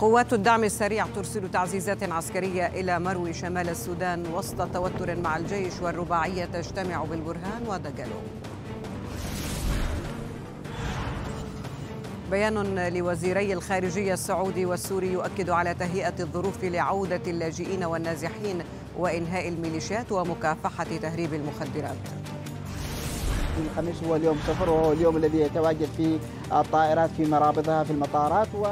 قوات الدعم السريع ترسل تعزيزات عسكرية إلى مروي شمال السودان وسط توتر مع الجيش والرباعية تجتمع بالبرهان ودجلو. بيان لوزيري الخارجية السعودي والسوري يؤكد على تهيئة الظروف لعودة اللاجئين والنازحين وإنهاء الميليشيات ومكافحة تهريب المخدرات. الخميس هو اليوم صفر وهو اليوم الذي يتواجد فيه الطائرات في مرابطها في المطارات و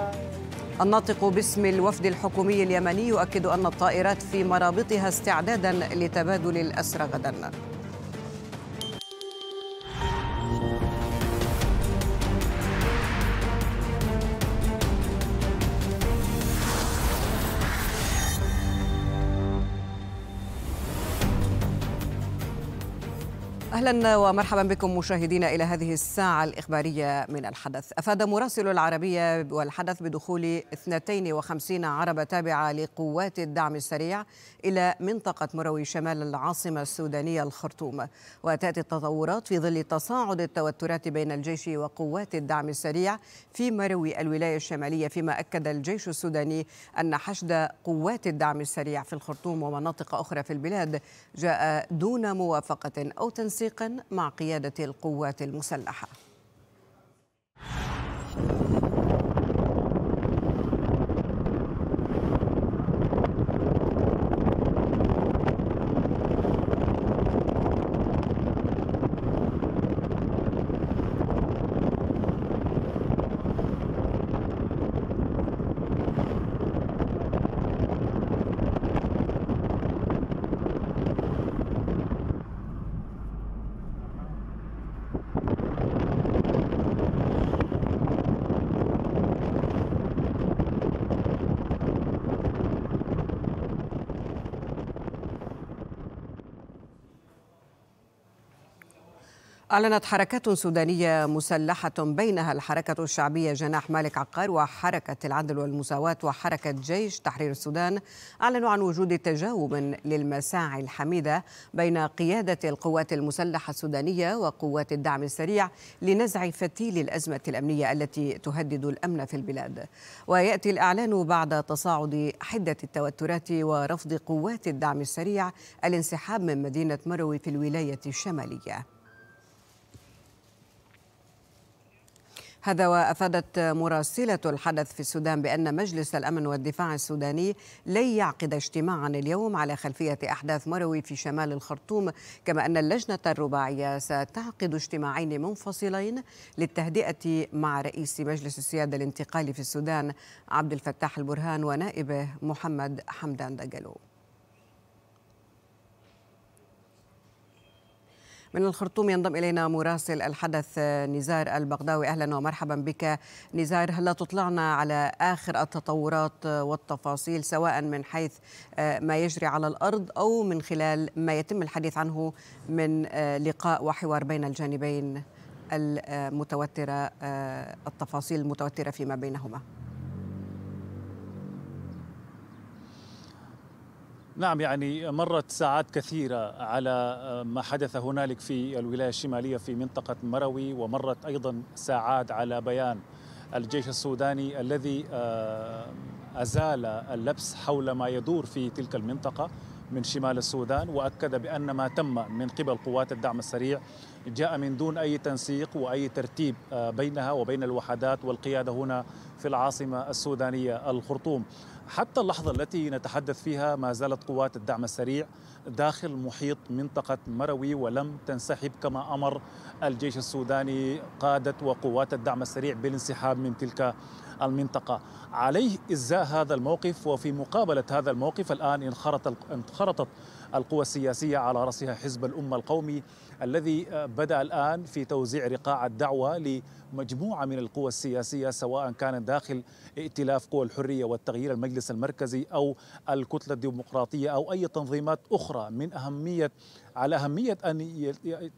الناطق باسم الوفد الحكومي اليمني يؤكد أن الطائرات في مرابطها استعدادا لتبادل الأسرى غدا. أهلا ومرحبا بكم مشاهدينا إلى هذه الساعة الإخبارية من الحدث. أفاد مراسل العربية والحدث بدخول 52 عربه تابعة لقوات الدعم السريع إلى منطقة مروي شمال العاصمة السودانية الخرطوم. وتأتي التطورات في ظل تصاعد التوترات بين الجيش وقوات الدعم السريع في مروي الولاية الشمالية فيما أكد الجيش السوداني أن حشد قوات الدعم السريع في الخرطوم ومناطق أخرى في البلاد جاء دون موافقة أو تنسيق مع قيادة القوات المسلحة. أعلنت حركات سودانية مسلحة بينها الحركة الشعبية جناح مالك عقار وحركة العدل والمساواة وحركة جيش تحرير السودان أعلنوا عن وجود تجاوب للمساعي الحميدة بين قيادة القوات المسلحة السودانية وقوات الدعم السريع لنزع فتيل الأزمة الأمنية التي تهدد الأمن في البلاد. ويأتي الإعلان بعد تصاعد حدة التوترات ورفض قوات الدعم السريع الانسحاب من مدينة مروي في الولاية الشمالية. هذا وأفادت مراسلة الحدث في السودان بأن مجلس الأمن والدفاع السوداني لن يعقد اجتماعا اليوم على خلفية أحداث مروي في شمال الخرطوم كما أن اللجنة الرباعية ستعقد اجتماعين منفصلين للتهدئة مع رئيس مجلس السيادة الانتقالي في السودان عبد الفتاح البرهان ونائبه محمد حمدان دقلو من الخرطوم ينضم إلينا مراسل الحدث نزار البغداوي. أهلا ومرحبا بك. نزار هلا تطلعنا على آخر التطورات والتفاصيل سواء من حيث ما يجري على الأرض أو من خلال ما يتم الحديث عنه من لقاء وحوار بين الجانبين المتوترة التفاصيل المتوترة فيما بينهما. نعم يعني مرت ساعات كثيرة على ما حدث هنالك في الولاية الشمالية في منطقة مروي ومرت أيضا ساعات على بيان الجيش السوداني الذي أزال اللبس حول ما يدور في تلك المنطقة من شمال السودان وأكد بأن ما تم من قبل قوات الدعم السريع جاء من دون أي تنسيق وأي ترتيب بينها وبين الوحدات والقيادة هنا في العاصمة السودانية الخرطوم. حتى اللحظة التي نتحدث فيها ما زالت قوات الدعم السريع داخل محيط منطقة مروي ولم تنسحب كما أمر الجيش السوداني قاده وقوات الدعم السريع بالانسحاب من تلك المنطقة. عليه إزاء هذا الموقف وفي مقابلة هذا الموقف الآن انخرط انخرطت القوى السياسية على رأسها حزب الأمة القومي الذي بدأ الآن في توزيع رقاع الدعوة لمجموعة من القوى السياسية سواء كانت داخل ائتلاف قوى الحرية والتغيير المجلس المركزي أو الكتلة الديمقراطية أو أي تنظيمات أخرى. من أهمية على أهمية أن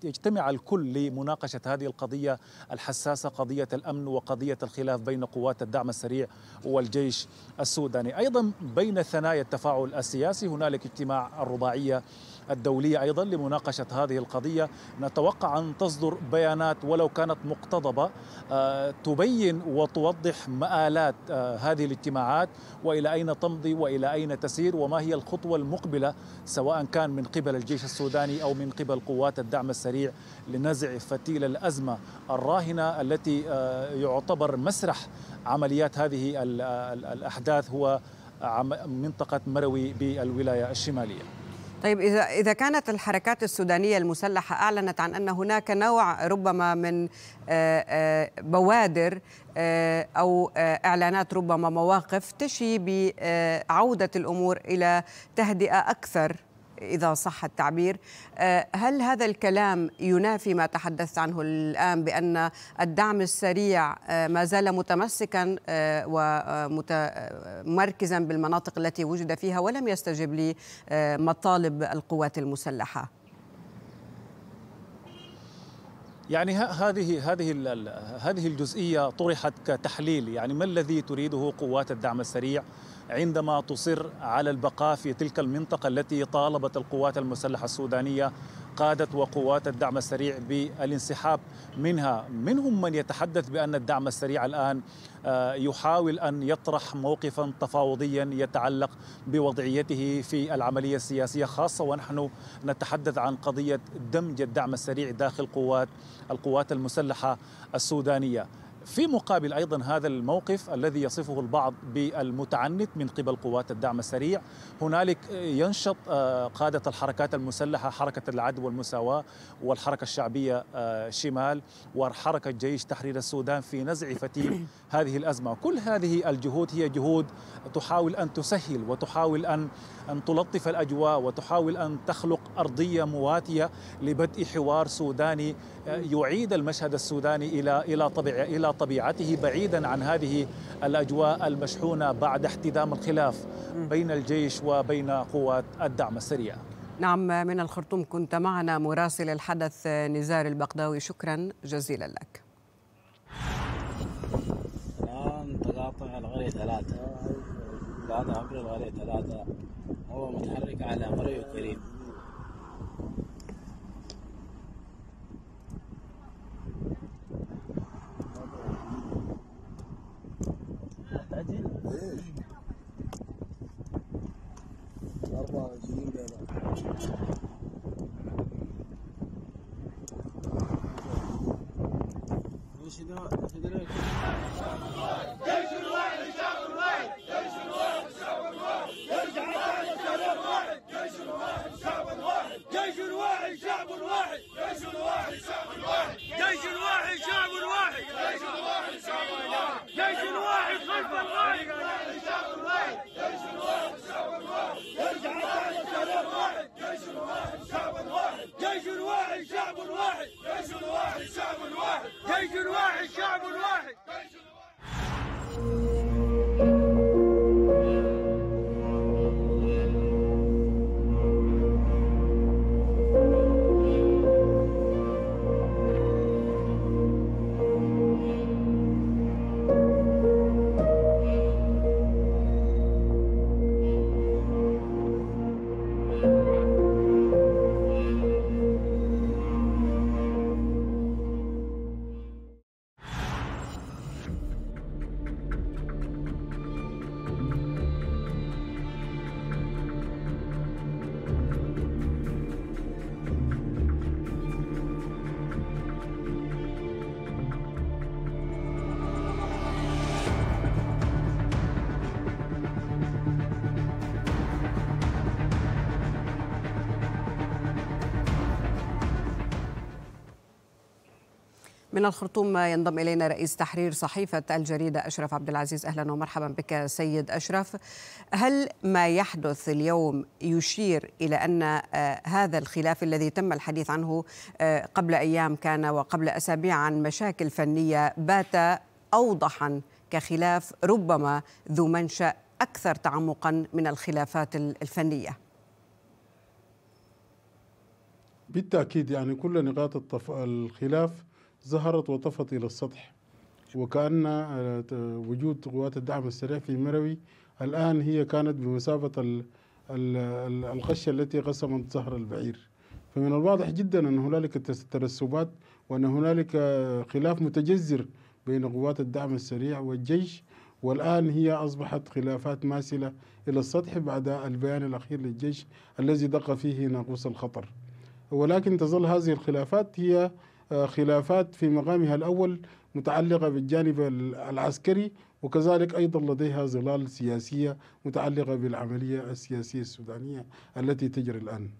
يجتمع الكل لمناقشة هذه القضية الحساسة قضية الأمن وقضية الخلاف بين قوات الدعم السريع والجيش السوداني. أيضا بين ثنايا التفاعل السياسي هنالك اجتماع الرباعية الدولية أيضا لمناقشة هذه القضية. نتوقع أن تصدر بيانات ولو كانت مقتضبة تبين وتوضح مآلات هذه الاجتماعات وإلى أين تمضي وإلى أين تسير وما هي الخطوة المقبلة سواء كان من قبل الجيش السوداني أو من قبل قوات الدعم السريع لنزع فتيل الأزمة الراهنة التي يعتبر مسرح عمليات هذه الأحداث هو منطقة مروي بالولاية الشمالية. طيب إذا إذا كانت الحركات السودانية المسلحة أعلنت عن أن هناك نوع ربما من بوادر أو إعلانات ربما مواقف تشي بعودة الأمور إلى تهدئة أكثر. إذا صح التعبير. هل هذا الكلام ينافي ما تحدثت عنه الآن بأن الدعم السريع ما زال متمسكا ومركزا بالمناطق التي وجد فيها ولم يستجب لمطالب القوات المسلحة؟ يعني هذه هذه هذه الجزئية طرحت كتحليل. يعني ما الذي تريده قوات الدعم السريع؟ عندما تصر على البقاء في تلك المنطقة التي طالبت القوات المسلحة السودانية قادة وقوات الدعم السريع بالانسحاب منها. منهم من يتحدث بأن الدعم السريع الآن يحاول أن يطرح موقفا تفاوضيا يتعلق بوضعيته في العملية السياسية خاصة ونحن نتحدث عن قضية دمج الدعم السريع داخل قوات القوات المسلحة السودانية. في مقابل أيضا هذا الموقف الذي يصفه البعض بالمتعنت من قبل قوات الدعم السريع هنالك ينشط قادة الحركات المسلحة حركة العدل والمساواة والحركة الشعبية شمال وحركة جيش تحرير السودان في نزع فتيل هذه الأزمة. كل هذه الجهود هي جهود تحاول أن تسهل وتحاول أن أن تلطف الأجواء وتحاول أن تخلق أرضية مواتية لبدء حوار سوداني يعيد المشهد السوداني إلى إلى طبيعة إلى طبيعته بعيدا عن هذه الأجواء المشحونة بعد احتدام الخلاف بين الجيش وبين قوات الدعم السريع. نعم من الخرطوم كنت معنا مراسل الحدث نزار البقداوي شكرا جزيلا لك. الآن تقاطع القريه ثلاثة. بعد عبر القريه ثلاثة. هو متحرك على مريو كريم. Bravo, Cemil Bey. Neşide, neşide. Teşekkürler, teşekkürler. من الخرطوم ينضم إلينا رئيس تحرير صحيفة الجريدة أشرف عبد العزيز أهلا ومرحبا بك سيد أشرف هل ما يحدث اليوم يشير إلى أن هذا الخلاف الذي تم الحديث عنه قبل أيام كان وقبل أسابيع عن مشاكل فنية بات اوضحا كخلاف ربما ذو منشأ أكثر تعمقا من الخلافات الفنية بالتأكيد يعني كل نقاط. الخلاف ظهرت وطفت إلى السطح. وكأن وجود قوات الدعم السريع في مروي الآن هي كانت بمثابة القشة التي قسمت زهر البعير. فمن الواضح جدا أن هنالك ترسبات وأن هنالك خلاف متجذر بين قوات الدعم السريع والجيش والآن هي أصبحت خلافات ماثلة إلى السطح بعد البيان الأخير للجيش الذي دق فيه ناقوس الخطر. ولكن تظل هذه الخلافات هي خلافات في مقامها الأول متعلقة بالجانب العسكري وكذلك أيضا لديها ظلال سياسية متعلقة بالعملية السياسية السودانية التي تجري الآن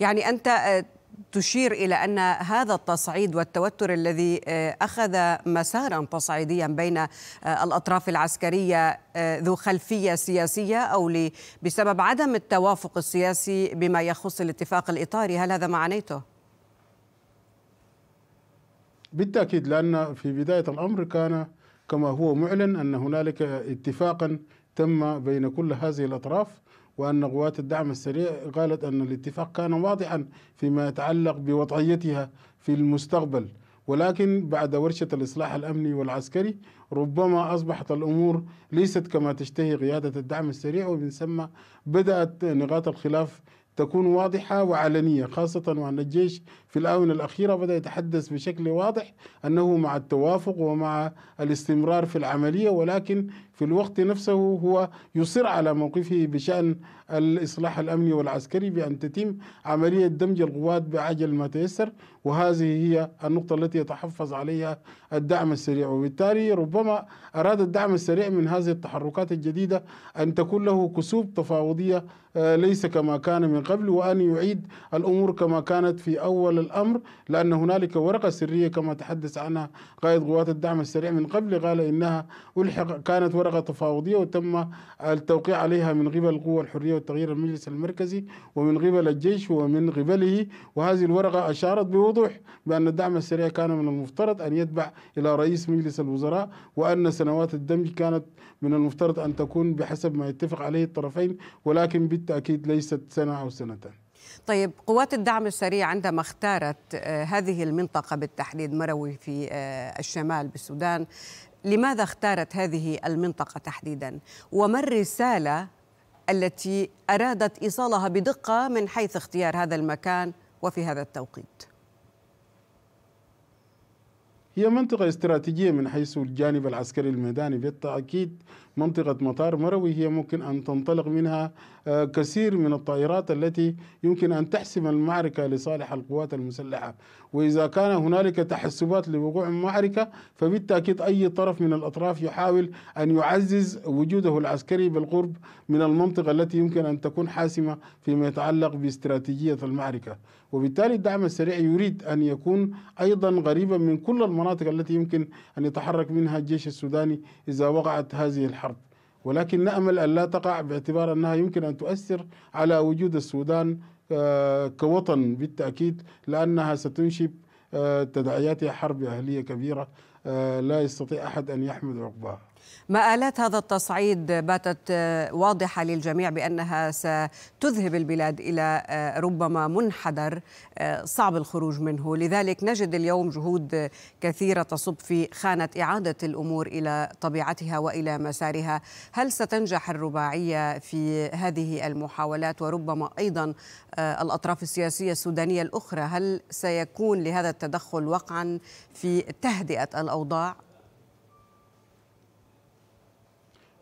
يعني أنت آه، تشير إلى أن هذا التصعيد والتوتر الذي آه، أخذ مسارا تصعيديا بين آه، الأطراف العسكرية ذو خلفية سياسية أو بسبب عدم التوافق السياسي بما يخص الاتفاق الإطاري هل هذا معنيته؟ بالتأكيد لأن في بداية الأمر كان كما هو معلن أن هنالك اتفاقا تم بين كل هذه الأطراف وأن قوات الدعم السريع قالت أن الاتفاق كان واضحا فيما يتعلق بوضعيتها في المستقبل. ولكن بعد ورشة الإصلاح الأمني والعسكري ربما أصبحت الأمور ليست كما تشتهي قيادة الدعم السريع ومن ثم بدأت نقاط الخلاف تكون واضحة وعلنية خاصة وأن الجيش في الآونة الأخيرة بدأ يتحدث بشكل واضح أنه مع التوافق ومع الاستمرار في العملية ولكن في الوقت نفسه هو يصر على موقفه بشأن الإصلاح الأمني والعسكري بأن تتم عملية دمج القوات بعجل ما تيسر وهذه هي النقطة التي يتحفظ عليها الدعم السريع. وبالتالي ربما أراد الدعم السريع من هذه التحركات الجديدة أن تكون له كسوب تفاوضية ليس كما كان من قبل وأن يعيد الأمور كما كانت في أول الأمر لأن هنالك ورقة سرية كما تحدث عنها قائد قوات الدعم السريع من قبل قال إنها ألحق كانت ورقة تفاوضية وتم التوقيع عليها من قبل القوة الحرية والتغيير المجلس المركزي ومن قبل الجيش ومن قبله. وهذه الورقة أشارت بوضوح بأن الدعم السريع كان من المفترض أن يتبع إلى رئيس مجلس الوزراء وأن سنوات الدمج كانت من المفترض أن تكون بحسب ما يتفق عليه الطرفين ولكن بالتأكيد ليست سنة أو سنتين طيب قوات الدعم السريع عندما اختارت آه، هذه المنطقة بالتحديد مروي في آه، الشمال بالسودان لماذا اختارت هذه المنطقة تحديدا؟ وما الرسالة التي أرادت إيصالها بدقة من حيث اختيار هذا المكان وفي هذا التوقيت؟ هي منطقة استراتيجية من حيث الجانب العسكري الميداني. بالتأكيد منطقة مطار مروي هي ممكن أن تنطلق منها آه، كثير من الطائرات التي يمكن أن تحسم المعركة لصالح القوات المسلحة. وإذا كان هنالك تحسبات لوقوع معركة فبالتأكيد أي طرف من الأطراف يحاول أن يعزز وجوده العسكري بالقرب من المنطقة التي يمكن أن تكون حاسمة فيما يتعلق باستراتيجية المعركة. وبالتالي الدعم السريع يريد أن يكون أيضا قريبا من كل المناطق التي يمكن أن يتحرك منها الجيش السوداني إذا وقعت هذه الحرب ولكن نأمل أن لا تقع باعتبار أنها يمكن أن تؤثر على وجود السودان آه، كوطن بالتأكيد لأنها ستنشب آه، تداعيات حرب أهلية كبيرة آه، لا يستطيع أحد أن يحمد عقباها. مآلات هذا التصعيد باتت آه، واضحة للجميع بأنها ستذهب البلاد إلى آه، ربما منحدر آه، صعب الخروج منه. لذلك نجد اليوم جهود كثيرة تصب في خانة إعادة الأمور إلى طبيعتها وإلى مسارها. هل ستنجح الرباعية في هذه المحاولات؟ وربما أيضا الأطراف السياسية السودانية الأخرى هل سيكون لهذا التدخل وقعا في تهدئة الأوضاع؟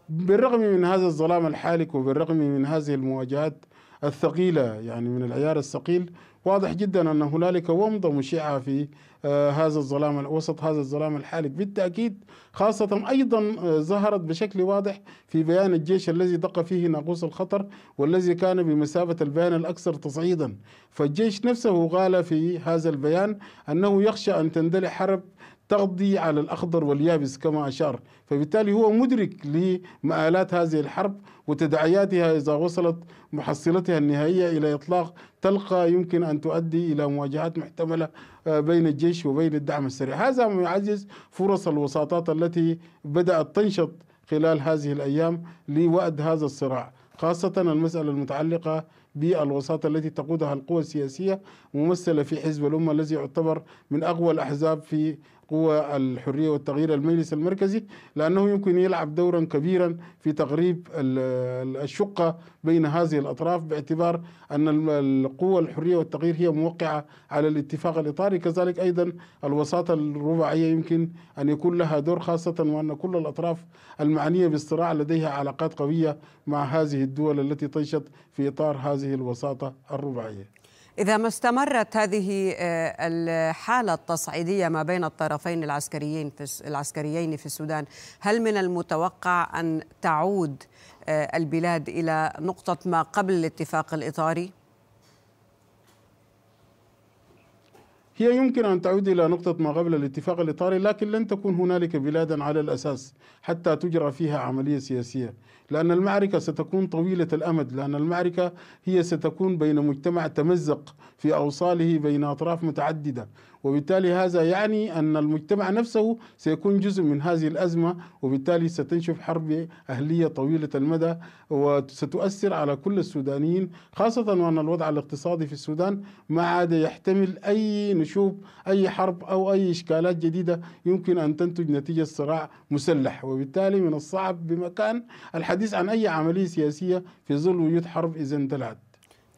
بالرغم من هذا الظلام الحالك وبالرغم من هذه المواجهات الثقيلة يعني من العيار الثقيل واضح جدا أن هنالك ومضة مشعة في آه هذا الظلام وسط هذا الظلام الحالك. بالتأكيد خاصة أيضا آه ظهرت بشكل واضح في بيان الجيش الذي دق فيه ناقوس الخطر والذي كان بمثابة البيان الأكثر تصعيدا. فالجيش نفسه قال في هذا البيان أنه يخشى أن تندلع حرب تقضي على الأخضر واليابس كما أشار. فبالتالي هو مدرك لمآلات هذه الحرب وتداعياتها إذا وصلت محصلتها النهائية إلى إطلاق تلقى يمكن أن تؤدي إلى مواجهات محتملة آه، بين الجيش وبين الدعم السريع. هذا ما يعزز فرص الوساطات التي بدأت تنشط خلال هذه الأيام لوأد هذا الصراع خاصة المسألة المتعلقة بالوساطة التي تقودها القوى السياسية ممثلة في حزب الأمة الذي يعتبر من أقوى الأحزاب في قوى الحرية والتغيير المجلس المركزي لأنه يمكن يلعب دورا كبيرا في تغريب الشقة بين هذه الأطراف باعتبار أن القوى الحرية والتغيير هي موقعة على الاتفاق الإطاري. كذلك أيضا الوساطة الرباعية يمكن أن يكون لها دور خاصة وأن كل الأطراف المعنية بالصراع لديها علاقات قوية مع هذه الدول التي تنشط في إطار هذه الوساطة الرباعية إذا ما استمرت هذه آه، الحالة التصعيدية ما بين الطرفين العسكريين في العسكريين في السودان هل من المتوقع أن تعود آه، البلاد إلى نقطة ما قبل الاتفاق الإطاري؟ هي يمكن أن تعود إلى نقطة ما قبل الاتفاق الإطاري لكن لن تكون هنالك بلادا على الأساس حتى تجرى فيها عملية سياسية. لأن المعركة ستكون طويلة الأمد لأن المعركة هي ستكون بين مجتمع تمزق في أوصاله بين أطراف متعددة. وبالتالي هذا يعني أن المجتمع نفسه سيكون جزء من هذه الأزمة وبالتالي ستنشف حرب أهلية طويلة المدى وستؤثر على كل السودانيين خاصة وأن الوضع الاقتصادي في السودان ما عاد يحتمل أي نشوب أي حرب أو أي إشكالات جديدة يمكن أن تنتج نتيجة صراع مسلح. وبالتالي من الصعب بمكان الحديث عن أي عملية سياسية في ظل وجود حرب إذا اندلعت.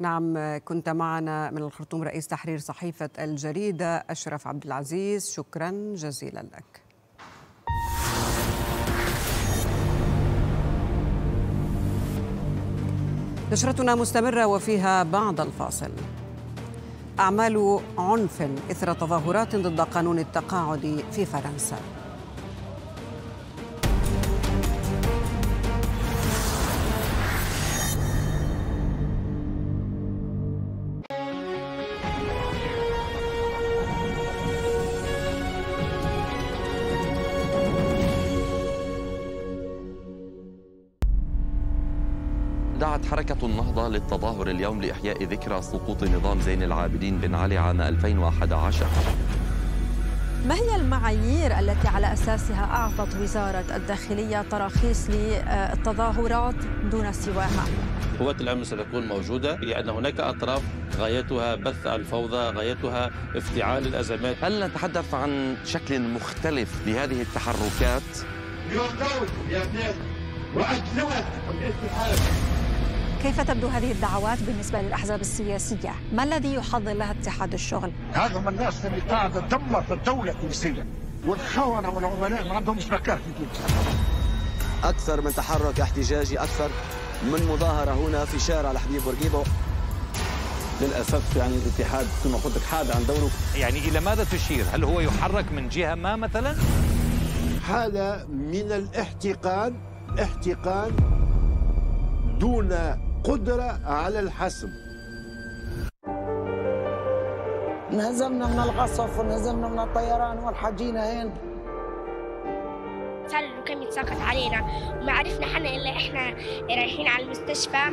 نعم كنت معنا من الخرطوم رئيس تحرير صحيفة الجريدة أشرف عبد العزيز. شكرا جزيلا لك. نشرتنا مستمرة وفيها بعد الفاصل. أعمال عنف إثر تظاهرات ضد قانون التقاعد في فرنسا. دعت حركة النهضة للتظاهر اليوم لإحياء ذكرى سقوط نظام زين العابدين بن علي عام 2011 ما هي المعايير التي على أساسها أعطت وزارة الداخلية تراخيص للتظاهرات دون سواها؟ قوات الأمن ستكون موجودة لأن هناك أطراف غايتها بث الفوضى غايتها افتعال الأزمات هل نتحدث عن شكل مختلف لهذه التحركات؟ يا ناس وأجنبت الاتحاد كيف تبدو هذه الدعوات بالنسبة للأحزاب السياسية؟ ما الذي يحضر لها اتحاد الشغل؟ هذا من الناس اللي قاعدة تدمر في الدولة التونسية والخونة والعملاء ما عندهمش مكان في تونس أكثر من تحرك احتجاجي أكثر من مظاهرة هنا في شارع الحبيب بورقيبة للأسف يعني الاتحاد كما قلت لك حاد عن دوره يعني إلى ماذا تشير؟ هل هو يحرك من جهة ما مثلا؟ حالة من الاحتقان احتقان دون قدرة على الحسم. انهزمنا من القصف وانهزمنا من الطيران والحجينا هين. صار الركام يتساقط علينا. وما عرفنا حنا إلا إحنا رايحين على المستشفى.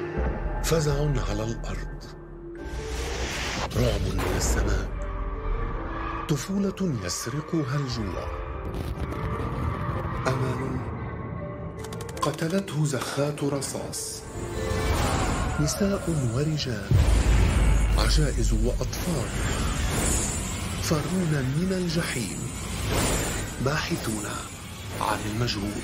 فزع على الأرض. رعب من السماء. طفولة يسرقها الجوع. أمل قتلته زخات رصاص. نساء ورجال عجائز وأطفال فرون من الجحيم باحثون عن المجهول.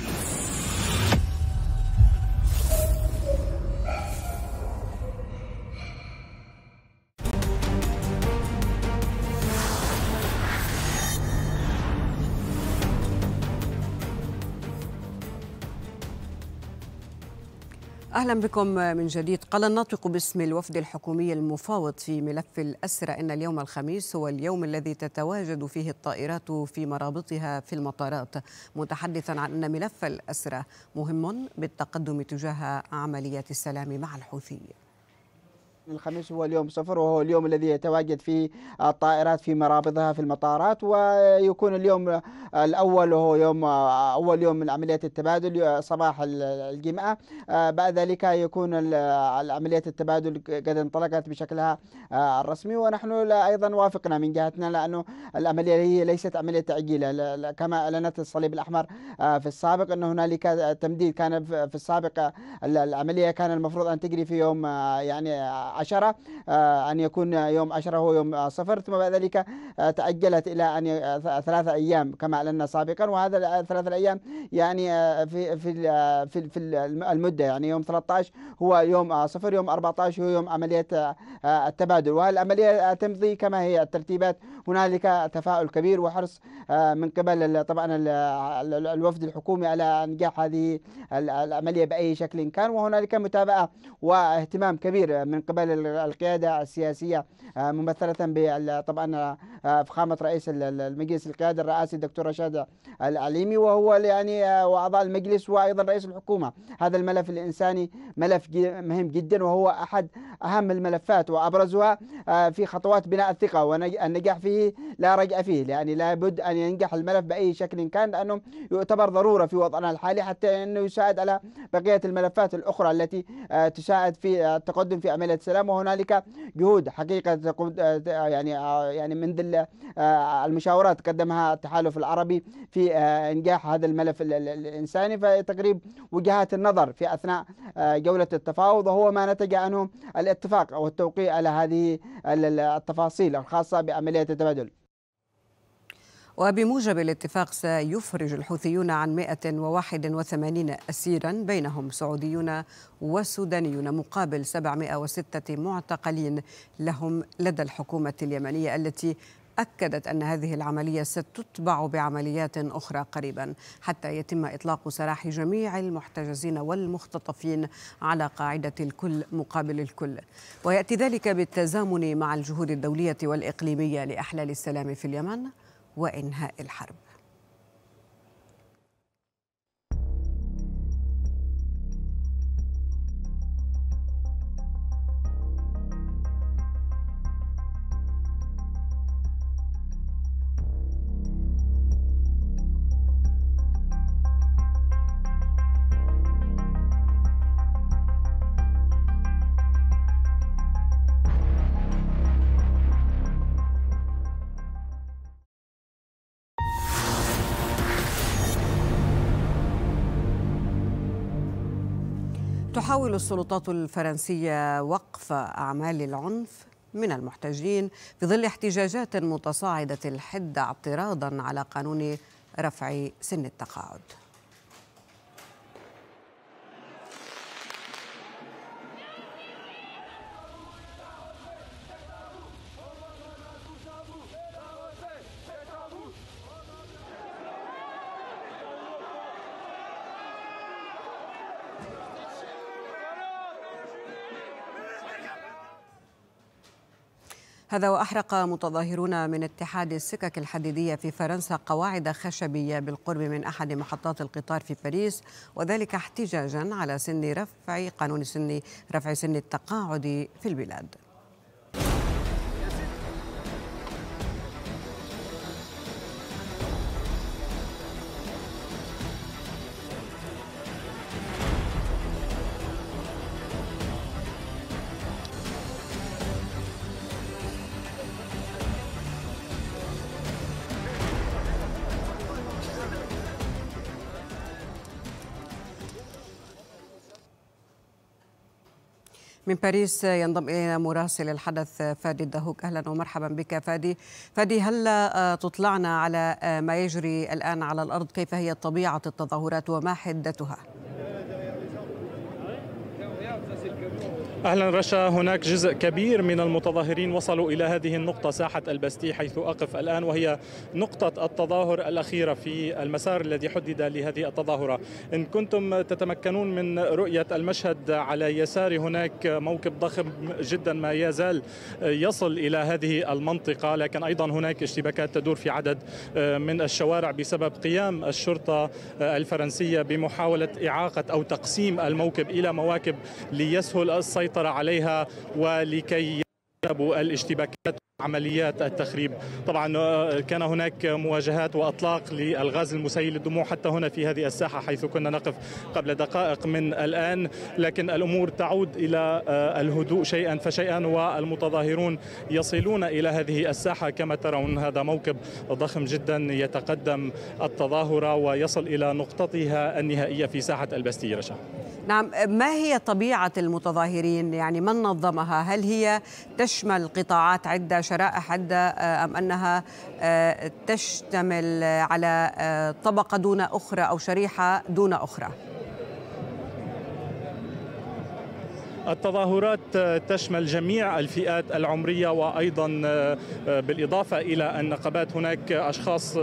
أهلا بكم من جديد. قال الناطق باسم الوفد الحكومي المفاوض في ملف الأسرى إن اليوم الخميس هو اليوم الذي تتواجد فيه الطائرات في مرابطها في المطارات متحدثا عن أن ملف الأسرى مهم بالتقدم تجاه عمليات السلام مع الحوثيين الخميس هو اليوم صفر وهو اليوم الذي يتواجد فيه الطائرات في مرابطها في المطارات ويكون اليوم الأول وهو يوم أول يوم من عمليات التبادل صباح الجمعة. بعد ذلك يكون عمليات التبادل قد انطلقت بشكلها الرسمي ونحن أيضا وافقنا من جهتنا لأنه العملية هي ليست عملية تعجيل. كما أعلنت الصليب الأحمر في السابق أن هنالك تمديد كان في السابق العملية كان المفروض أن تجري في يوم يعني 10 أن يكون يوم 10 هو يوم صفر ثم بعد ذلك تأجلت إلى أن ثلاثة أيام كما أعلنا سابقا وهذا ثلاثة أيام يعني في في في في المدة يعني يوم 13 هو يوم صفر يوم 14 هو يوم عملية التبادل. والعملية تمضي كما هي الترتيبات. هنالك تفاؤل كبير وحرص من قبل طبعا الوفد الحكومي على نجاح هذه العملية بأي شكل كان. وهنالك متابعة واهتمام كبير من قبل القيادة السياسية ممثلة طبعا فخامة رئيس المجلس القيادي الرئاسي الدكتور رشاد العليمي وهو يعني وأعضاء المجلس وأيضا رئيس الحكومة. هذا الملف الإنساني ملف مهم جدا وهو أحد أهم الملفات وأبرزها في خطوات بناء الثقة والنجاح فيه لا رجع فيه. يعني لابد أن ينجح الملف بأي شكل كان لأنه يعتبر ضرورة في وضعنا الحالي حتى أنه يساعد على بقية الملفات الأخرى التي تساعد في التقدم في عملية السلام وهنالك جهود حقيقة يعني يعني من المشاورات قدمها التحالف العربي في إنجاح هذا الملف الإنساني فتقريب وجهات النظر في أثناء جولة التفاوض وهو ما نتج عنه الاتفاق أو التوقيع على هذه التفاصيل الخاصة بعمليه التبادل. وبموجب الاتفاق سيفرج الحوثيون عن 181 أسيرا بينهم سعوديون وسودانيون مقابل 706 معتقلين لهم لدى الحكومة اليمنية التي أكدت أن هذه العملية ستتبع بعمليات أخرى قريبا حتى يتم إطلاق سراح جميع المحتجزين والمختطفين على قاعدة الكل مقابل الكل. ويأتي ذلك بالتزامن مع الجهود الدولية والإقليمية لإحلال السلام في اليمن. وإنهاء الحرب. تحاول السلطات الفرنسية وقف أعمال العنف من المحتجين في ظل احتجاجات متصاعدة الحدة اعتراضا على قانون رفع سن التقاعد. هذا وأحرق متظاهرون من اتحاد السكك الحديدية في فرنسا قواعد خشبية بالقرب من أحد محطات القطار في باريس وذلك احتجاجا على سن رفع قانون سن رفع سن التقاعد في البلاد. من باريس ينضم إلينا مراسل الحدث فادي الدهوك. أهلا ومرحبا بك فادي. فادي هل تطلعنا على ما يجري الآن على الأرض؟ كيف هي طبيعة التظاهرات وما حدتها؟ أهلا رشا هناك جزء كبير من المتظاهرين وصلوا إلى هذه النقطة ساحة البستي حيث أقف الآن وهي نقطة التظاهر الأخيرة في المسار الذي حدد لهذه التظاهرة. إن كنتم تتمكنون من رؤية المشهد على يسار هناك موكب ضخم جدا ما يزال يصل إلى هذه المنطقة لكن أيضا هناك اشتباكات تدور في عدد من الشوارع بسبب قيام الشرطة الفرنسية بمحاولة إعاقة أو تقسيم الموكب إلى مواكب ليسهل السيطرة السيطرة عليها ولكي يجنبوا الاشتباكات عمليات التخريب. طبعا كان هناك مواجهات وأطلاق للغاز المسيل للدموع حتى هنا في هذه الساحة حيث كنا نقف قبل دقائق من الآن. لكن الأمور تعود إلى الهدوء شيئا فشيئا والمتظاهرون يصلون إلى هذه الساحة. كما ترون هذا موكب ضخم جدا يتقدم التظاهرة ويصل إلى نقطتها النهائية في ساحة البستيه رشا. نعم ما هي طبيعة المتظاهرين؟ يعني من نظمها؟ هل هي تشمل قطاعات عدة شرائح عدة أم أنها تشتمل على طبقة دون أخرى أو شريحة دون أخرى. التظاهرات تشمل جميع الفئات العمرية وأيضا بالإضافة إلى النقابات هناك أشخاص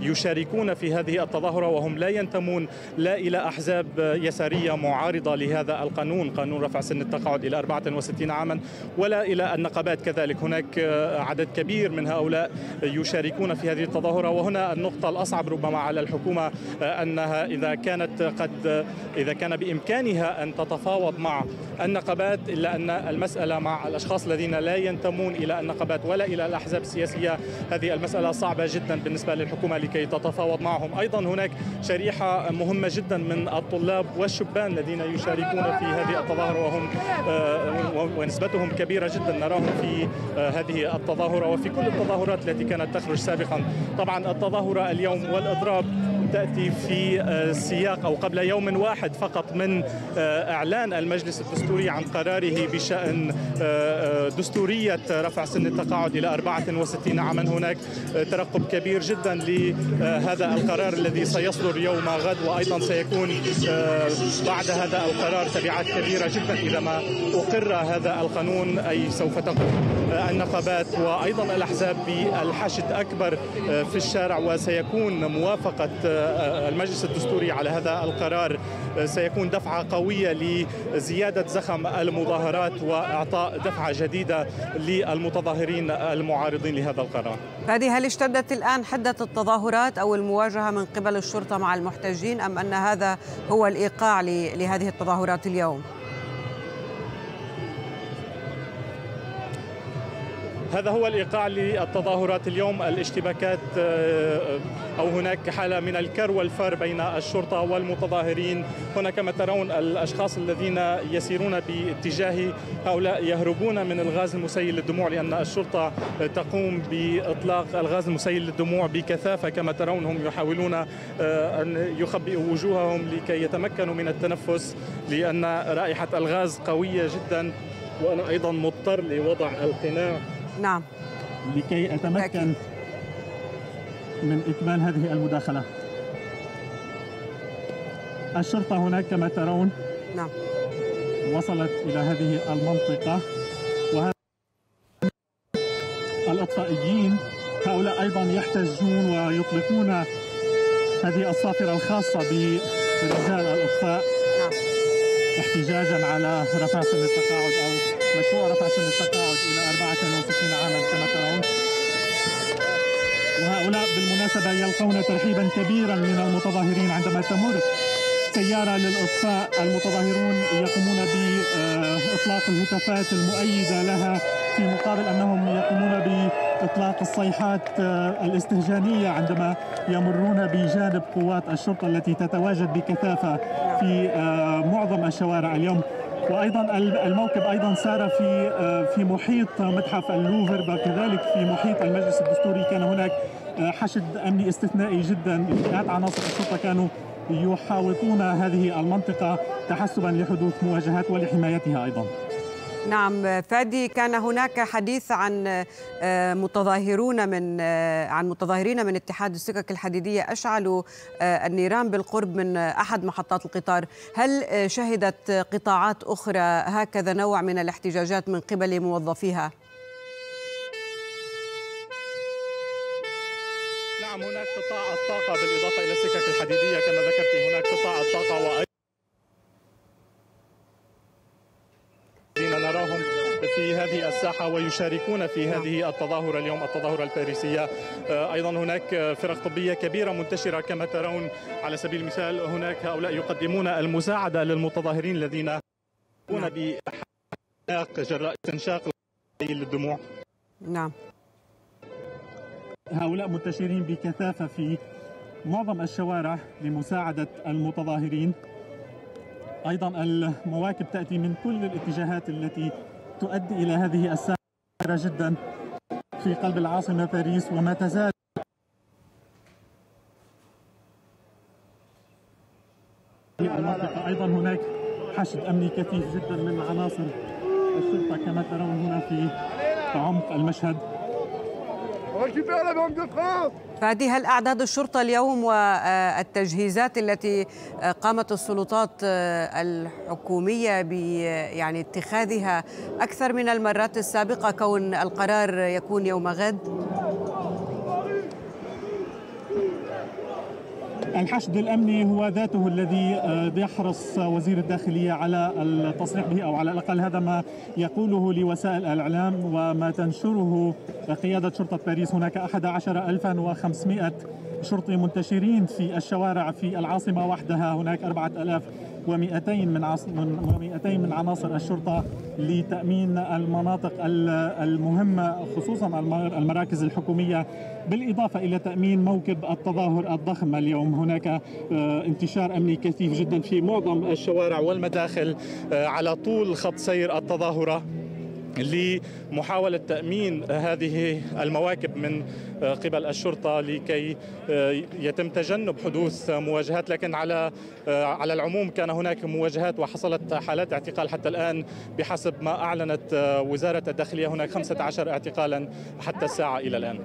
يشاركون في هذه التظاهرة وهم لا ينتمون لا إلى أحزاب يسارية معارضة لهذا القانون قانون رفع سن التقاعد إلى 64 عاما ولا إلى النقابات كذلك هناك عدد كبير من هؤلاء يشاركون في هذه التظاهرة. وهنا النقطة الأصعب ربما على الحكومة أنها إذا كانت قد إذا كان بإمكانها أن تتفاوض مع النقابات إلا أن المسألة مع الأشخاص الذين لا ينتمون إلى النقابات ولا إلى الأحزاب السياسية هذه المسألة صعبة جدا بالنسبة للحكومة لكي تتفاوض معهم. أيضا هناك شريحة مهمة جدا من الطلاب والشبان الذين يشاركون في هذه التظاهرة وهم ونسبتهم كبيرة جدا نراهم في هذه التظاهرة وفي كل التظاهرات التي كانت تخرج سابقا. طبعا التظاهرة اليوم والإضراب تأتي في سياق أو قبل يوم واحد فقط من إعلان المجلس الدستوري عن قراره بشأن دستورية رفع سن التقاعد إلى 64 عاما. هناك ترقب كبير جدا لهذا القرار الذي سيصدر يوم غد وأيضا سيكون بعد هذا القرار تبعات كبيرة جدا إذا ما أقر هذا القانون أي سوف تقوم النقابات. وأيضا الأحزاب بالحشد أكبر في الشارع وسيكون موافقة المجلس الدستوري على هذا القرار سيكون دفعة قوية لزيادة زخم المظاهرات وإعطاء دفعة جديدة للمتظاهرين المعارضين لهذا القرار فهذه هل اشتدت الآن حدة التظاهرات أو المواجهة من قبل الشرطة مع المحتجين أم أن هذا هو الإيقاع لهذه التظاهرات اليوم؟ هذا هو الإيقاع للتظاهرات اليوم الاشتباكات أو هناك حالة من الكر والفر بين الشرطة والمتظاهرين. هنا كما ترون الأشخاص الذين يسيرون باتجاه هؤلاء يهربون من الغاز المسيل للدموع لأن الشرطة تقوم بإطلاق الغاز المسيل للدموع بكثافة. كما ترون هم يحاولون أن يخبئوا وجوههم لكي يتمكنوا من التنفس لأن رائحة الغاز قوية جدا. وأنا أيضا مضطر لوضع القناع. نعم. لكي أتمكن من إكمال هذه المداخلة. الشرطة هناك كما ترون نعم. وصلت إلى هذه المنطقة وهذا الإطفائيين هؤلاء أيضا يحتجون ويطلقون هذه الصافرة الخاصة برجال الإطفاء. احتجاجا على رفع سن التقاعد أو مشروع رفع سن التقاعد إلى 64 عاما كما ترون. وهؤلاء بالمناسبة يلقون ترحيبا كبيرا من المتظاهرين عندما تمر سيارة للإطفاء. المتظاهرون يقومون بإطلاق الهتافات المؤيدة لها في مقابل أنهم يقومون بإطلاق الصيحات الاستهجانية عندما يمرون بجانب قوات الشرطة التي تتواجد بكثافة في معظم الشوارع اليوم. وأيضا الموكب أيضا سار في في محيط متحف اللوفر وكذلك في محيط المجلس الدستوري كان هناك حشد أمني استثنائي جدا. مئات عناصر الشرطة كانوا يحاوطون هذه المنطقة تحسبا لحدوث مواجهات ولحمايتها أيضا. نعم فادي كان هناك حديث عن متظاهرون من عن متظاهرين من اتحاد السكك الحديدية أشعلوا النيران بالقرب من أحد محطات القطار، هل شهدت قطاعات أخرى هكذا نوع من الاحتجاجات من قبل موظفيها؟ في هذه الساحة ويشاركون في هذه التظاهرة اليوم التظاهرة الباريسية أيضا هناك فرق طبية كبيرة منتشرة كما ترون. على سبيل المثال هناك هؤلاء يقدمون المساعدة للمتظاهرين الذين يقومون بإحراق جراء استنشاق للدموع. نعم. هؤلاء منتشرين بكثافة في معظم الشوارع لمساعدة المتظاهرين. أيضا المواكب تأتي من كل الاتجاهات التي تؤدي إلى هذه الساحه جدا في قلب العاصمة باريس وما تزال. المنطقة أيضا هناك حشد أمني كثيف جدا من عناصر الشرطة كما ترون هنا في عمق المشهد. فهذه هل أعداد الشرطة اليوم والتجهيزات التي قامت السلطات الحكومية يعني اتخاذها أكثر من المرات السابقة كون القرار يكون يوم غد؟ الحشد الأمني هو ذاته الذي آه، يحرص وزير الداخلية على التصريح به أو على الاقل هذا ما يقوله لوسائل الإعلام وما تنشره قيادة شرطة باريس. هناك 11500 شرطي منتشرين في الشوارع في العاصمة وحدها. هناك 4000 و200 من عص... من 200 من عناصر الشرطة لتأمين المناطق المهمة خصوصا المراكز الحكومية بالإضافة إلى تأمين موكب التظاهر الضخم اليوم هناك آه، انتشار أمني كثيف جدا في معظم الشوارع والمداخل آه، على طول خط سير التظاهرة. لمحاولة تأمين هذه المواكب من قبل الشرطة لكي يتم تجنب حدوث مواجهات لكن على على العموم كان هناك مواجهات وحصلت حالات اعتقال حتى الآن بحسب ما أعلنت وزارة الداخلية. هناك 15 اعتقالا حتى الساعة إلى الآن.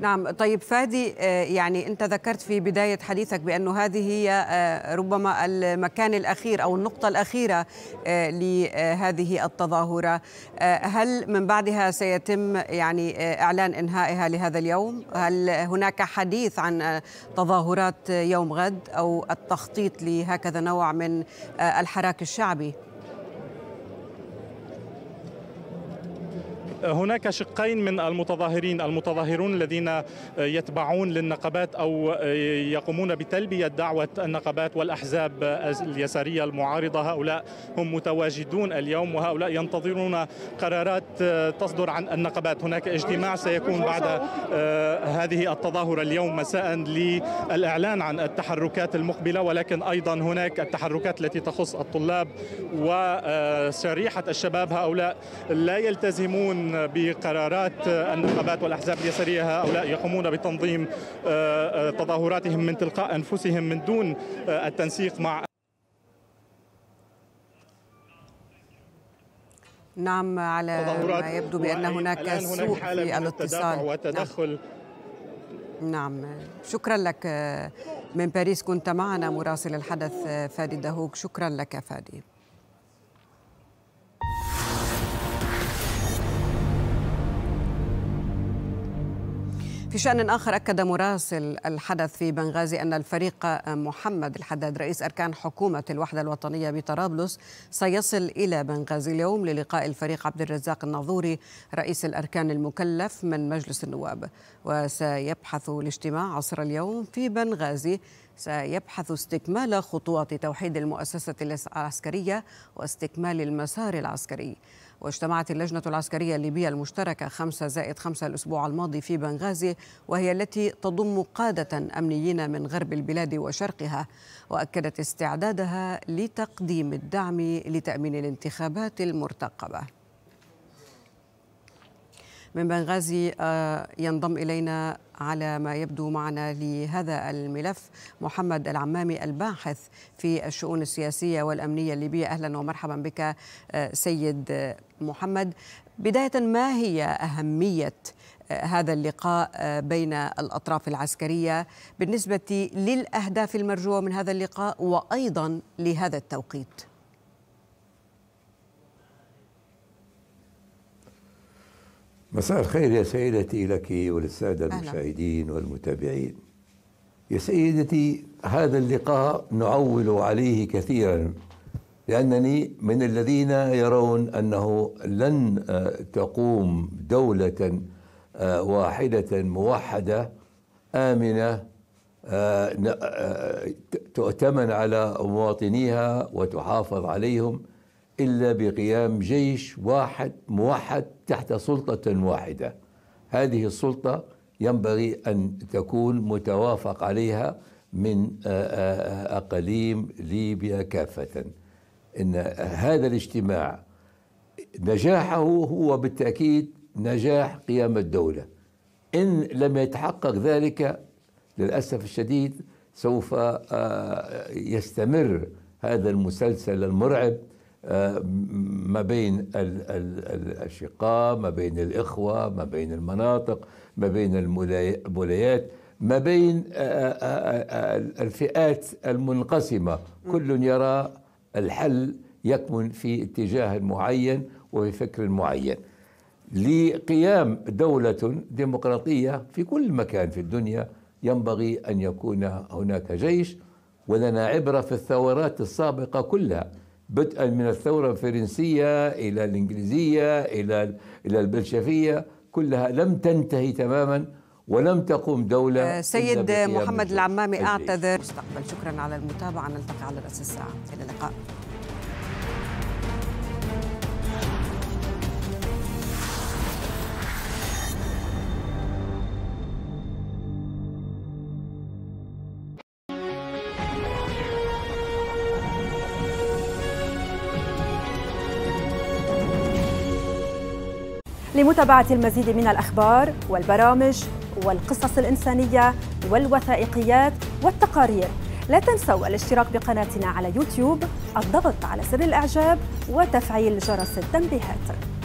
نعم. طيب فادي آه، يعني أنت ذكرت في بداية حديثك بأنه هذه هي آه، ربما المكان الأخير أو النقطة الأخيرة آه، لهذه التظاهرة. هل من بعدها سيتم يعني إعلان إنهائها لهذا اليوم؟ هل هناك حديث عن تظاهرات يوم غد أو التخطيط لهكذا نوع من الحراك الشعبي؟ هناك شقين من المتظاهرين المتظاهرون الذين يتبعون للنقابات أو يقومون بتلبية دعوة النقابات والأحزاب اليسارية المعارضة. هؤلاء هم متواجدون اليوم وهؤلاء ينتظرون قرارات تصدر عن النقابات. هناك اجتماع سيكون بعد آه، هذه التظاهرة اليوم مساء للإعلان عن التحركات المقبلة. ولكن أيضا هناك التحركات التي تخص الطلاب وشريحه الشباب. هؤلاء لا يلتزمون بقرارات النقابات والأحزاب اليسارية هؤلاء يقومون بتنظيم آه، آه، تظاهراتهم من تلقاء أنفسهم من دون آه، التنسيق مع نعم على ما يبدو بأن هناك سوء في الاتصال. وتدخل. نعم. نعم شكرا لك من باريس كنت معنا مراسل الحدث فادي دهوك. شكرا لك فادي. في شأن آخر أكد مراسل الحدث في بنغازي أن الفريق محمد الحداد رئيس أركان حكومة الوحدة الوطنية بطرابلس سيصل إلى بنغازي اليوم للقاء الفريق عبد الرزاق الناظوري رئيس الأركان المكلف من مجلس النواب. وسيبحث الاجتماع عصر اليوم في بنغازي. سيبحث استكمال خطوات توحيد المؤسسة العسكرية واستكمال المسار العسكري. واجتمعت اللجنة العسكرية الليبية المشتركة خمسة زائد خمسة الأسبوع الماضي في بنغازي وهي التي تضم قادة أمنيين من غرب البلاد وشرقها وأكدت استعدادها لتقديم الدعم لتأمين الانتخابات المرتقبة. من بنغازي آه، ينضم إلينا على ما يبدو معنا لهذا الملف محمد العمامي الباحث في الشؤون السياسية والأمنية الليبية. أهلا ومرحبا بك آه، سيد محمد. بداية ما هي أهمية آه، هذا اللقاء بين الأطراف العسكرية بالنسبة للأهداف المرجوة من هذا اللقاء وأيضا لهذا التوقيت؟ مساء الخير يا سيدتي لك وللسادة المشاهدين والمتابعين. يا سيدتي هذا اللقاء نعول عليه كثيرا لأنني من الذين يرون أنه لن آه، تقوم دولة آه، واحدة موحدة آمنة آه، تؤتمن على مواطنيها وتحافظ عليهم إلا بقيام جيش واحد موحد تحت سلطة واحدة. هذه السلطة ينبغي أن تكون متوافق عليها من أقاليم ليبيا كافة. إن هذا الاجتماع نجاحه هو بالتأكيد نجاح قيام الدولة. إن لم يتحقق ذلك للأسف الشديد سوف يستمر هذا المسلسل المرعب آه، ما بين ال- ال- ال- الأشقاء ما بين الإخوة ما بين المناطق ما بين الولايات ما بين آه، آه، آه، آه، الفئات المنقسمة. كل يرى الحل يكمن في اتجاه معين وفي فكر معين. لقيام دولة ديمقراطية في كل مكان في الدنيا ينبغي أن يكون هناك جيش ولنا عبرة في الثورات السابقة كلها. بدءا من الثورة الفرنسية إلى الإنجليزية إلى إلى البلشفية. كلها لم تنتهي تماما ولم تقوم دولة إلا سيد محمد. العمامي. أعتذر. مستقبل. شكرا على المتابعة. نلتقي على رأس الساعة إلى اللقاء. لمتابعة المزيد من الأخبار والبرامج والقصص الإنسانية والوثائقيات والتقارير. لا تنسوا الاشتراك بقناتنا على يوتيوب الضغط على زر الإعجاب وتفعيل جرس التنبيهات.